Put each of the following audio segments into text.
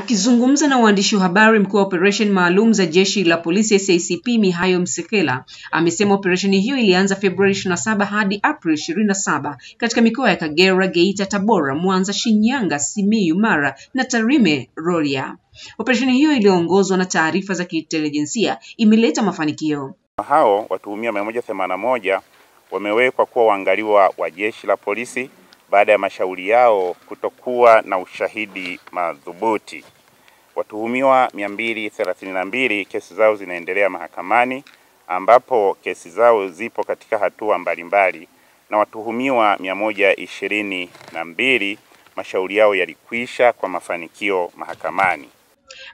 Akizungumza na waandishi wa habari, mkuu wa operesheni maalum za jeshi la polisi SACP Mihayo Msekela amesema operesheni hiyo ilianza Februari 27 hadi Aprili 27 katika mikoa ya Kagera, Geita, Tabora, Mwanza, Shinyanga, Simiyu, Mara na Tarime Rorya. Operesheni hiyo iliyoongozwa na taarifa za kiintelijensia imeleta mafanikio. Hao watuhumiwa 181 wamewekwa kuwa waangaliwa wa jeshi la polisi baada ya mashauri yao kutokuwa na ushahidi madhubuti. Watuhumiwa 232 kesi zao zinaendelea mahakamani ambapo kesi zao zipo katika hatua mbalimbali mbali, na watuhumiwa 122 mashauri yao yalikwisha kwa mafanikio mahakamani.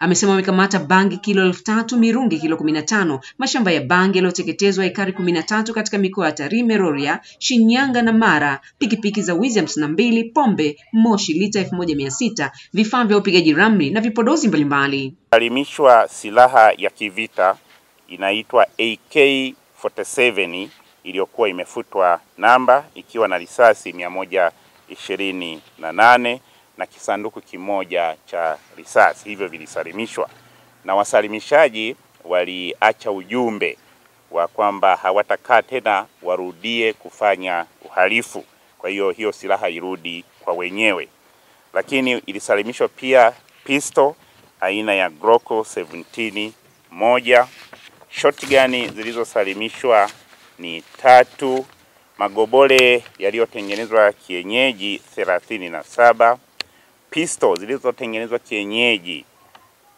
Amesema wamekamata bangi kilo elfu tatu, mirungi kilo kumi na tano, mashamba ya bangi yaliyoteketezwa ekari kumi na tatu katika mikoa ya Tarime, Rorya, Shinyanga na Mara, pikipiki za wizi hamsini na mbili, pombe moshi lita elfu moja mia sita, vifaa vya upigaji ramli na vipodozi mbalimbali. Alimishwa silaha ya kivita inaitwa AK47 iliyokuwa imefutwa namba ikiwa na risasi mia moja ishirini na nane na kisanduku kimoja cha risasi, hivyo vilisalimishwa, na wasalimishaji waliacha ujumbe wa kwamba hawatakaa tena warudie kufanya uhalifu. Kwa hiyo hiyo silaha irudi kwa wenyewe, lakini ilisalimishwa pia pisto aina ya Glock 17 moja, shotgun zilizosalimishwa ni tatu, magobole yaliyotengenezwa kienyeji thelathini na saba pisto zilizotengenezwa kienyeji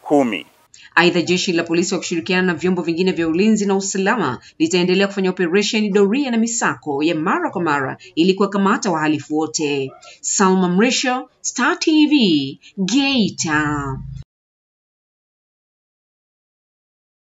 kumi. Aidha, jeshi la polisi wa kushirikiana na vyombo vingine vya ulinzi na usalama litaendelea kufanya operesheni doria na misako ya mara kwa mara ili kuwakamata wahalifu wote. Salma Mrisho, Star TV, Geita.